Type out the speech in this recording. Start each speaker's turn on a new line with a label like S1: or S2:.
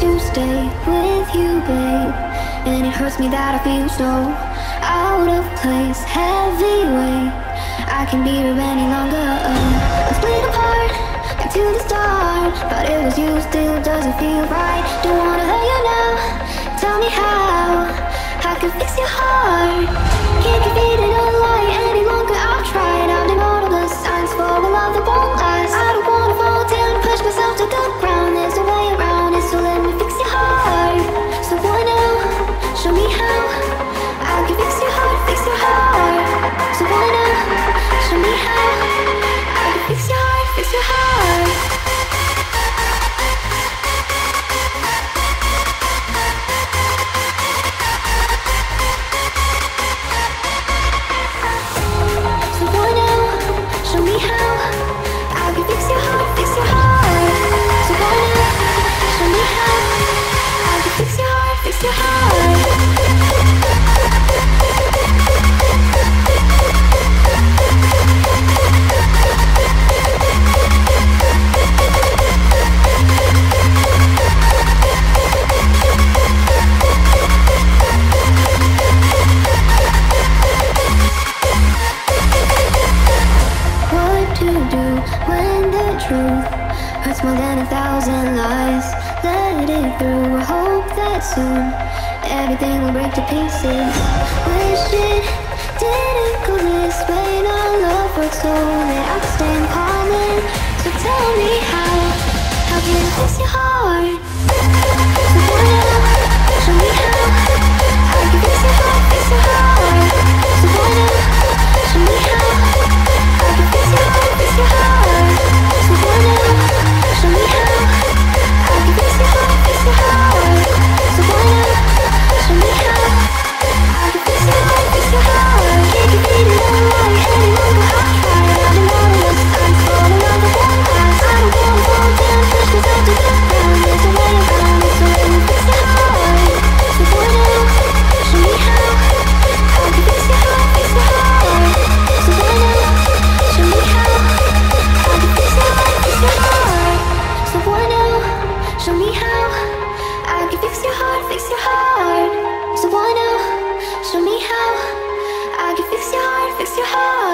S1: to stay with you, babe. And it hurts me that I feel so out of place, heavyweight. I can't be here any longer. I'm split apart, back to the start. But it was you, still doesn't feel right. Don't wanna hurt you now. Tell me how I can fix your heart. Can't keep feeding a lie any longer. I've tried. I've done truth hurts more than a thousand lies? Let it through. I hope that soon everything will break to pieces. Wish it didn't go this way. Our love works so that I could stand calm. So tell me how, how can I fix your heart? Show me how I can fix your heart, fix your heart. So why now? Show me how I can fix your heart, fix your heart.